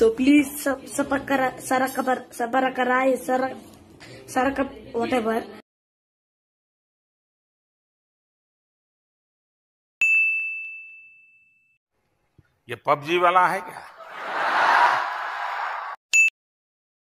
So please sub subscribe, subscribe, subscribe, subscribe, whatever. ये PUBG वाला है क्या